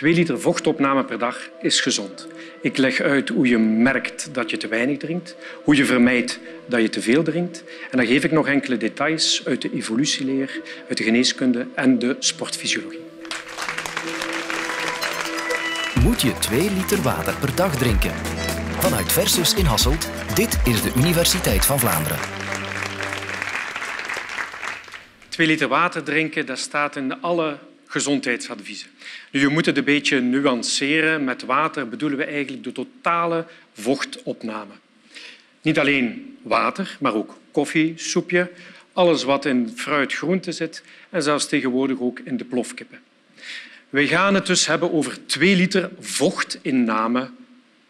2 liter vochtopname per dag is gezond. Ik leg uit hoe je merkt dat je te weinig drinkt, hoe je vermijdt dat je te veel drinkt. En dan geef ik nog enkele details uit de evolutieleer, uit de geneeskunde en de sportfysiologie. Moet je 2 liter water per dag drinken? Vanuit Versus in Hasselt, dit is de Universiteit van Vlaanderen. 2 liter water drinken, dat staat in alle gezondheidsadviezen. Nu, je moet het een beetje nuanceren. Met water bedoelen we eigenlijk de totale vochtopname. Niet alleen water, maar ook koffie, soepje, alles wat in fruit, groente zit en zelfs tegenwoordig ook in de plofkippen. We gaan het dus hebben over 2 liter vochtinname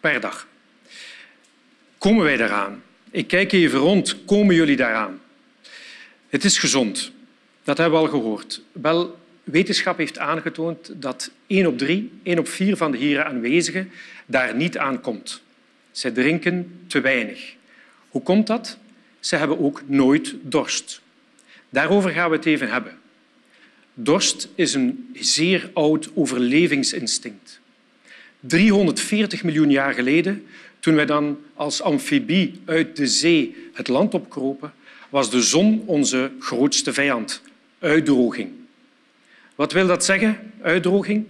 per dag. Komen wij daaraan? Ik kijk even rond. Komen jullie daaraan? Het is gezond. Dat hebben we al gehoord. Wel, wetenschap heeft aangetoond dat één op drie, één op vier van de hier aanwezigen daar niet aan komt. Zij drinken te weinig. Hoe komt dat? Ze hebben ook nooit dorst. Daarover gaan we het even hebben. Dorst is een zeer oud overlevingsinstinct. 340 miljoen jaar geleden, toen wij dan als amfibie uit de zee het land opkropen, was de zon onze grootste vijand, uitdroging. Wat wil dat zeggen, uitdroging?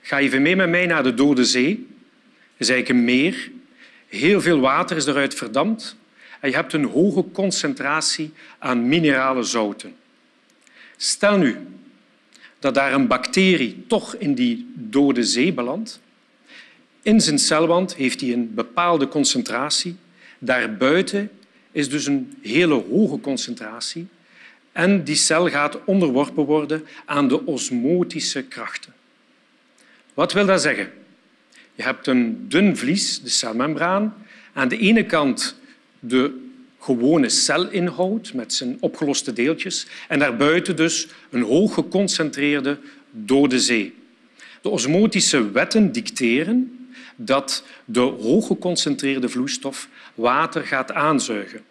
Ga even mee met mij naar de Dode Zee. Dat is eigenlijk een meer. Heel veel water is eruit verdampt en je hebt een hoge concentratie aan minerale zouten. Stel nu dat daar een bacterie toch in die dode zee belandt. In zijn celwand heeft hij een bepaalde concentratie. Daarbuiten is dus een hele hoge concentratie. En die cel gaat onderworpen worden aan de osmotische krachten. Wat wil dat zeggen? Je hebt een dun vlies, de celmembraan. Aan de ene kant de gewone celinhoud met zijn opgeloste deeltjes en daarbuiten dus een hoog geconcentreerde dode zee. De osmotische wetten dicteren dat de hoog geconcentreerde vloeistof water gaat aanzuigen.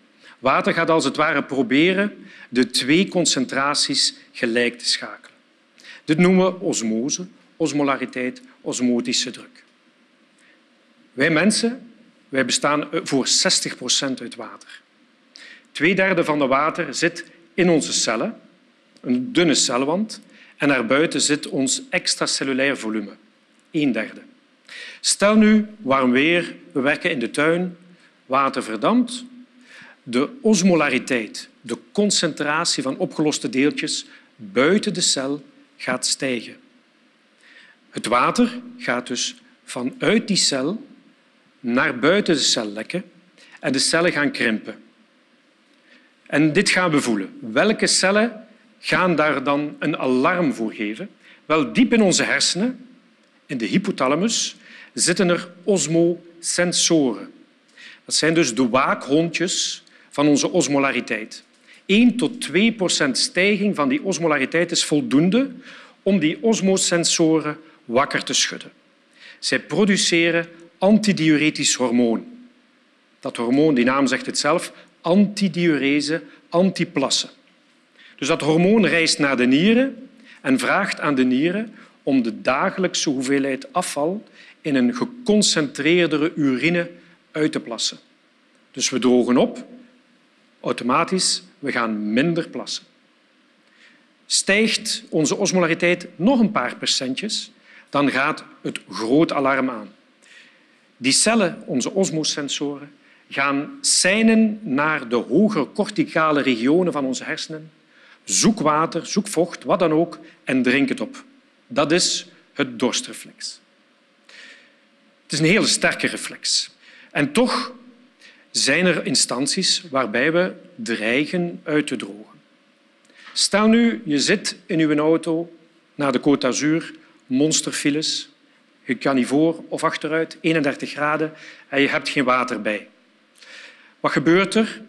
Water gaat als het ware proberen de twee concentraties gelijk te schakelen. Dit noemen we osmose, osmolariteit, osmotische druk. Wij mensen wij bestaan voor 60 procent uit water. Tweederde van de water zit in onze cellen, een dunne celwand, en daarbuiten zit ons extracellulair volume, een derde. Stel nu warm weer, we werken in de tuin, water verdampt, de osmolariteit, de concentratie van opgeloste deeltjes buiten de cel gaat stijgen. Het water gaat dus vanuit die cel naar buiten de cel lekken en de cellen gaan krimpen. En dit gaan we voelen. Welke cellen gaan daar dan een alarm voor geven? Wel, diep in onze hersenen, in de hypothalamus, zitten er osmosensoren. Dat zijn dus de waakhondjes van onze osmolariteit. 1 tot 2 procent stijging van die osmolariteit is voldoende om die osmosensoren wakker te schudden. Zij produceren antidiuretisch hormoon. Dat hormoon, die naam zegt het zelf, antidiurese, antiplassen. Dus dat hormoon reist naar de nieren en vraagt aan de nieren om de dagelijkse hoeveelheid afval in een geconcentreerdere urine uit te plassen. Dus we drogen op, automatisch, we gaan minder plassen. Stijgt onze osmolariteit nog een paar procentjes, dan gaat het groot alarm aan. Die cellen, onze osmosensoren, gaan seinen naar de hogere corticale regionen van onze hersenen. Zoek water, zoek vocht, wat dan ook, en drink het op. Dat is het dorstreflex. Het is een hele sterke reflex. En toch zijn er instanties waarbij we dreigen uit te drogen. Stel nu, je zit in uw auto naar de Côte d'Azur, monsterfiles, je kan niet voor of achteruit, 31 graden, en je hebt geen water bij. Wat gebeurt er?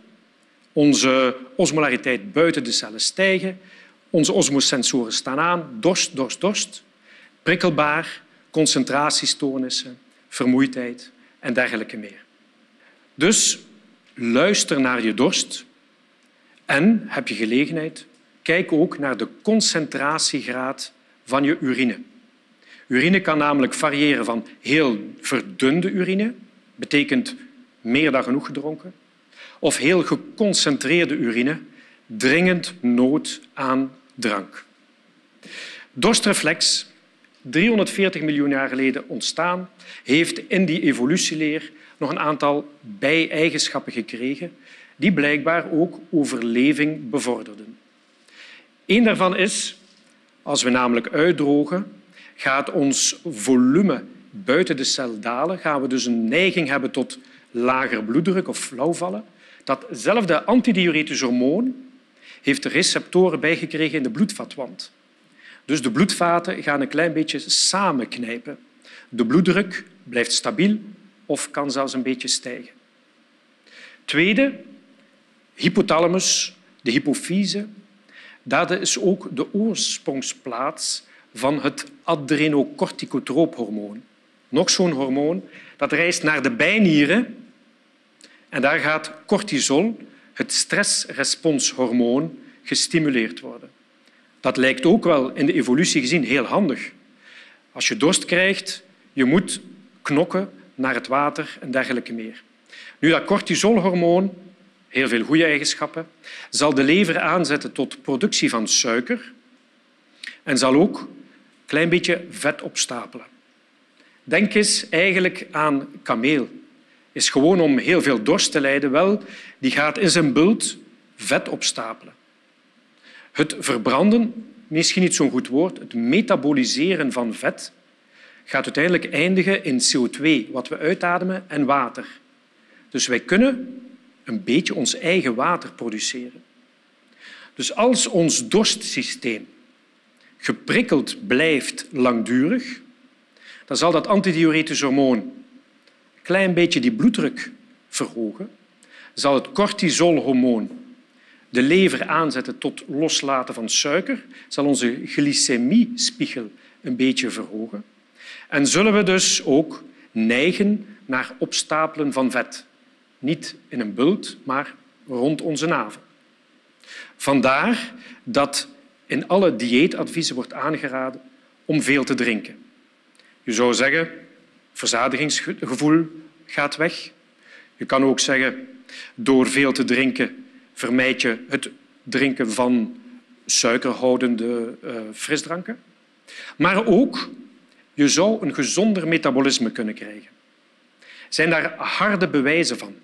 Onze osmolariteit buiten de cellen stijgen, onze osmosensoren staan aan, dorst, dorst, dorst, prikkelbaar, concentratiestoornissen, vermoeidheid en dergelijke meer. Dus luister naar je dorst en, heb je gelegenheid, kijk ook naar de concentratiegraad van je urine. Urine kan namelijk variëren van heel verdunde urine, betekent meer dan genoeg gedronken, of heel geconcentreerde urine, dringend nood aan drank. Dorstreflex, 340 miljoen jaar geleden ontstaan, heeft in die evolutieleer nog een aantal bijeigenschappen gekregen die blijkbaar ook overleving bevorderden. Eén daarvan is, als we namelijk uitdrogen, gaat ons volume buiten de cel dalen, gaan we dus een neiging hebben tot lager bloeddruk of flauwvallen. Datzelfde antidiuretisch hormoon heeft receptoren bijgekregen in de bloedvatwand. Dus de bloedvaten gaan een klein beetje samenknijpen. De bloeddruk blijft stabiel of kan zelfs een beetje stijgen. Tweede, hypothalamus, de hypofyse. Dat is ook de oorsprongsplaats van het adrenocorticotroophormoon. Nog zo'n hormoon dat reist naar de bijnieren en daar gaat cortisol, het stressresponshormoon, gestimuleerd worden. Dat lijkt ook wel in de evolutie gezien heel handig. Als je dorst krijgt, je moet knokken naar het water en dergelijke meer. Nu, dat cortisolhormoon, heel veel goede eigenschappen, zal de lever aanzetten tot productie van suiker en zal ook een klein beetje vet opstapelen. Denk eens eigenlijk aan kameel. Is gewoon om heel veel dorst te lijden. Wel, die gaat in zijn bult vet opstapelen. Het verbranden, misschien niet zo'n goed woord, het metaboliseren van vet, gaat uiteindelijk eindigen in CO2, wat we uitademen, en water. Dus wij kunnen een beetje ons eigen water produceren. Dus als ons dorstsysteem geprikkeld blijft langdurig, dan zal dat antidiuretisch hormoon een klein beetje die bloeddruk verhogen, zal het cortisolhormoon de lever aanzetten tot loslaten van suiker, zal onze glycemiespiegel een beetje verhogen. En zullen we dus ook neigen naar opstapelen van vet. Niet in een bult, maar rond onze navel. Vandaar dat in alle dieetadviezen wordt aangeraden om veel te drinken. Je zou zeggen, verzadigingsgevoel gaat weg. Je kan ook zeggen, door veel te drinken vermijd je het drinken van suikerhoudende uh, frisdranken. Maar ook, je zou een gezonder metabolisme kunnen krijgen. Zijn daar harde bewijzen van?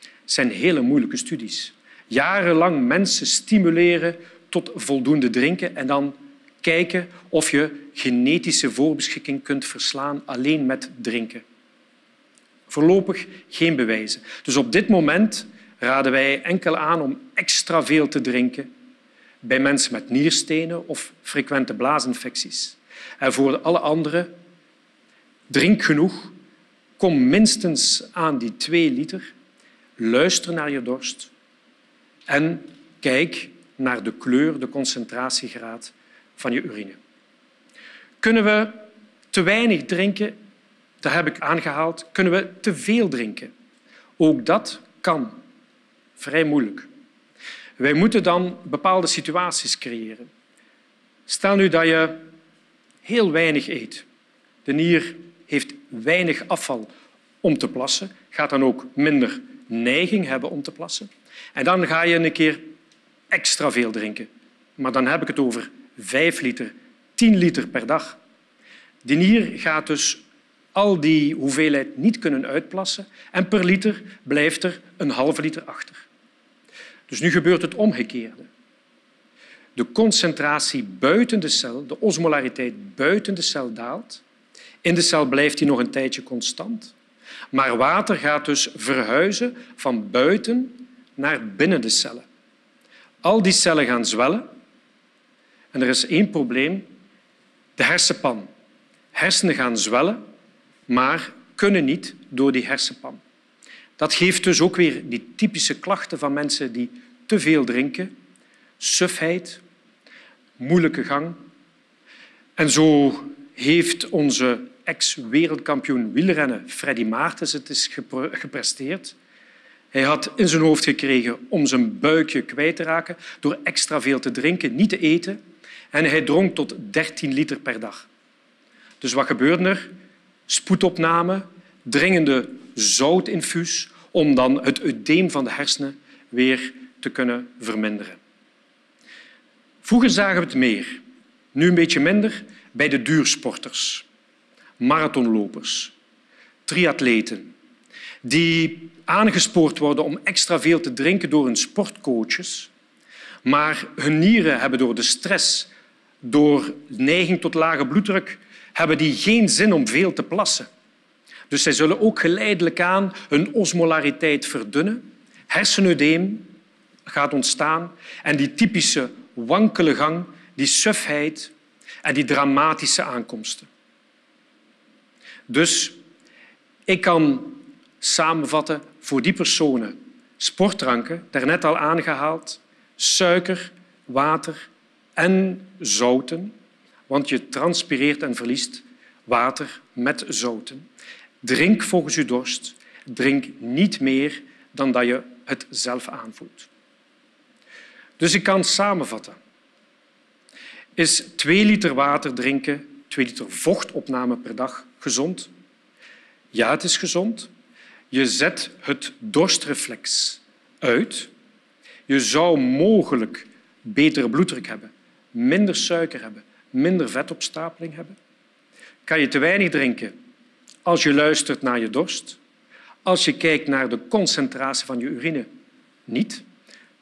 Het zijn hele moeilijke studies. Jarenlang mensen stimuleren tot voldoende drinken en dan kijken of je genetische voorbeschikking kunt verslaan alleen met drinken. Voorlopig geen bewijzen. Dus op dit moment raden wij enkel aan om extra veel te drinken bij mensen met nierstenen of frequente blaasinfecties. En voor alle anderen, drink genoeg, kom minstens aan die twee liter, luister naar je dorst en kijk naar de kleur, de concentratiegraad van je urine. Kunnen we te weinig drinken? Dat heb ik aangehaald. Kunnen we te veel drinken? Ook dat kan. Vrij moeilijk. Wij moeten dan bepaalde situaties creëren. Stel nu dat je heel weinig eet. De nier heeft weinig afval om te plassen, gaat dan ook minder neiging hebben om te plassen. En dan ga je een keer extra veel drinken. Maar dan heb ik het over 5 liter, 10 liter per dag. Die nier gaat dus al die hoeveelheid niet kunnen uitplassen en per liter blijft er een halve liter achter. Dus nu gebeurt het omgekeerde. De concentratie buiten de cel, de osmolariteit buiten de cel daalt. In de cel blijft die nog een tijdje constant. Maar water gaat dus verhuizen van buiten naar binnen de cellen. Al die cellen gaan zwellen en er is één probleem, de hersenpan. Hersenen gaan zwellen, maar kunnen niet door die hersenpan. Dat geeft dus ook weer die typische klachten van mensen die te veel drinken. Sufheid, moeilijke gang. En zo heeft onze ex-wereldkampioen wielrennen Freddy Maartens het is gepresteerd. Hij had in zijn hoofd gekregen om zijn buikje kwijt te raken door extra veel te drinken, niet te eten. En hij dronk tot 13 liter per dag. Dus wat gebeurt er? Spoedopname, dringende zoutinfuus om dan het udeem van de hersenen weer te kunnen verminderen. Vroeger zagen we het meer, nu een beetje minder bij de duursporters, marathonlopers, triatleten, die aangespoord worden om extra veel te drinken door hun sportcoaches, maar hun nieren hebben door de stress, door neiging tot lage bloeddruk, hebben die geen zin om veel te plassen. Dus zij zullen ook geleidelijk aan hun osmolariteit verdunnen, hersenudeem gaat ontstaan en die typische wankele gang, die sufheid en die dramatische aankomsten. Dus ik kan samenvatten voor die personen sportdranken, daarnet al aangehaald, suiker, water en zouten, want je transpireert en verliest water met zouten. Drink volgens je dorst. Drink niet meer dan dat je het zelf aanvoelt. Dus ik kan samenvatten. Is twee liter water drinken, twee liter vochtopname per dag gezond? Ja, het is gezond. Je zet het dorstreflex uit. Je zou mogelijk betere bloeddruk hebben, minder suiker hebben, minder vetopstapeling hebben. Kan je te weinig drinken als je luistert naar je dorst? Als je kijkt naar de concentratie van je urine? Niet.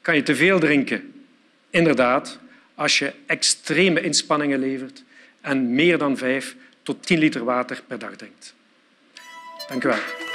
Kan je te veel drinken? Inderdaad, als je extreme inspanningen levert en meer dan vijf tot tien liter water per dag drinkt. Dank u wel.